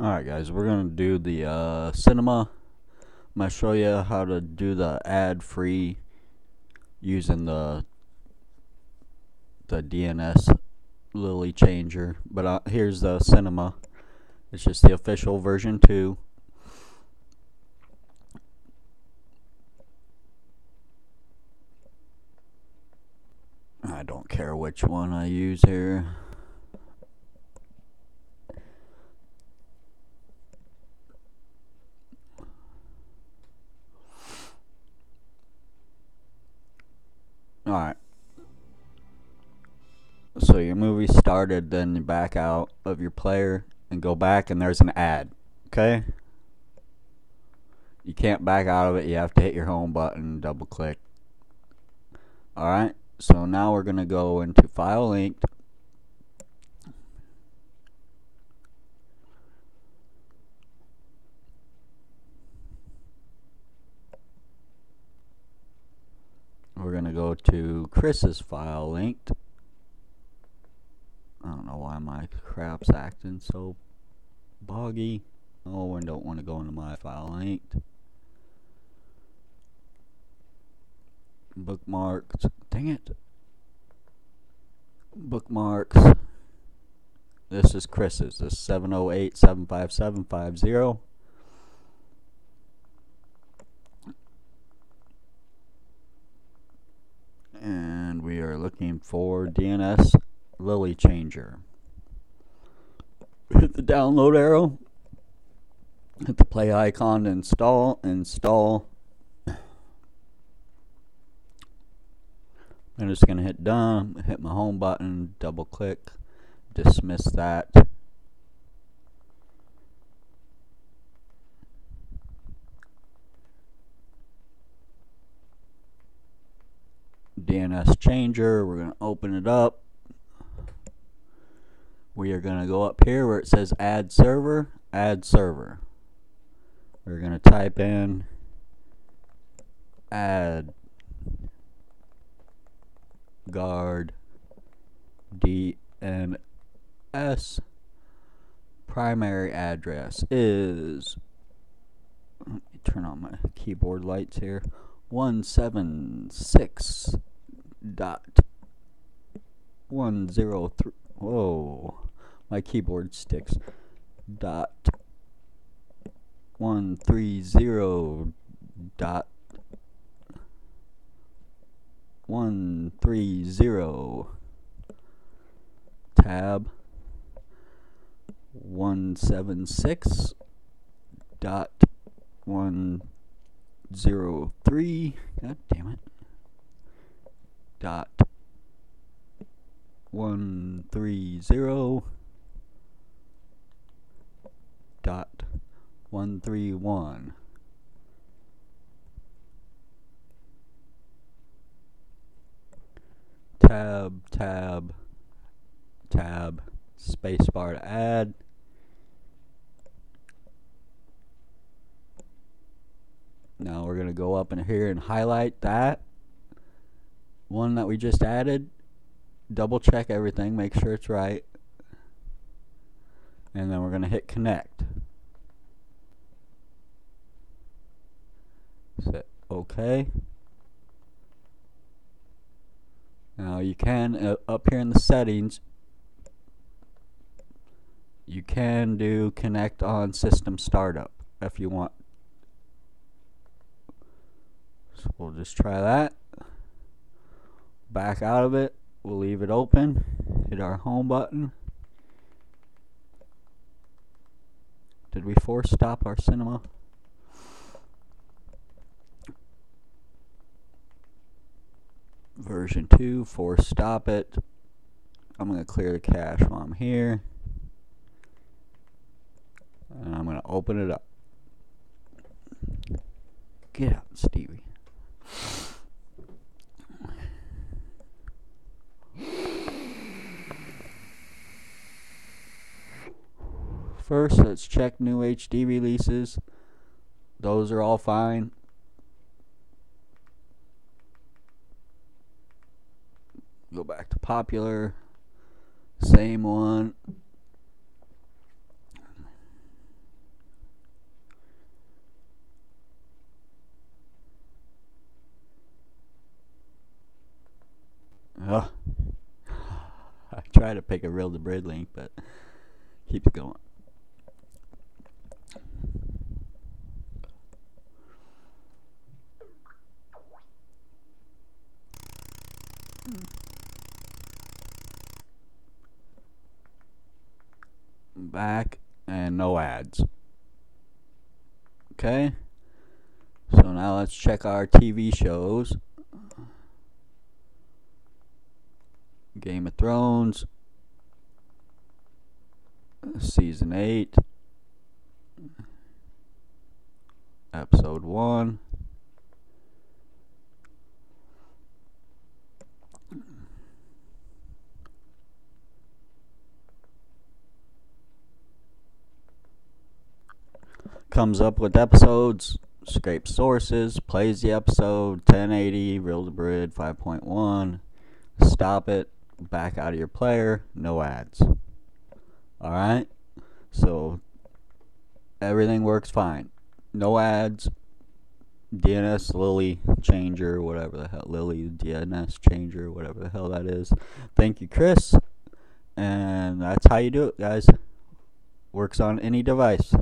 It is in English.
Alright guys, we're going to do the uh, cinema. I'm going to show you how to do the ad free using the the DNS Lily changer. But uh, here's the cinema. It's just the official version 2. I don't care which one I use here. Alright. So your movie started, then you back out of your player and go back, and there's an ad. Okay? You can't back out of it, you have to hit your home button, double click. Alright, so now we're going to go into FileLinked. we're going to to Chris's FileLinked. I don't know why my crap's acting so boggy. Oh, I don't want to go into my FileLinked. Bookmarks. Dang it. Bookmarks. This is Chris's. This is 708 75750. and we are looking for DNS Lily Changer. Hit the download arrow, hit the play icon to install, install. I'm just going to hit done, hit my home button, double click, dismiss that. DNS changer. We're going to open it up. We are going to go up here where it says add server, add server. We're going to type in add guard DNS primary address is let me turn on my keyboard lights here 176 dot one zero three. Whoa, my keyboard sticks. Dot one three zero dot one three zero tab one seven six dot one zero three. God damn it dot one three zero dot one three one. Tab tab tab spacebar to add. Now we're going to go up in here and highlight that one that we just added, double check everything, make sure it's right. And then we're going to hit connect. Set OK. Now you can, uh, up here in the settings, you can do connect on system startup if you want. So we'll just try that back out of it. We'll leave it open. Hit our home button. Did we force stop our cinema? Version 2, force stop it. I'm going to clear the cache while I'm here. And I'm going to open it up. Get out, Stevie. First, let's check new HD releases. Those are all fine. Go back to popular. Same one. Oh, I try to pick a Real-Debrid link, but keeps going. Hmm. Back and no ads. Okay. So now let's check our TV shows. Game of Thrones, Season 8, Episode 1. Comes up with episodes, scrapes sources, plays the episode, 1080, Real-Debrid 5.1, stop it, back out of your player, no ads. Alright? So everything works fine. No ads. DNS Lily changer, whatever the hell Lily DNS changer, whatever the hell that is. Thank you, Chris. And that's how you do it, guys. Works on any device.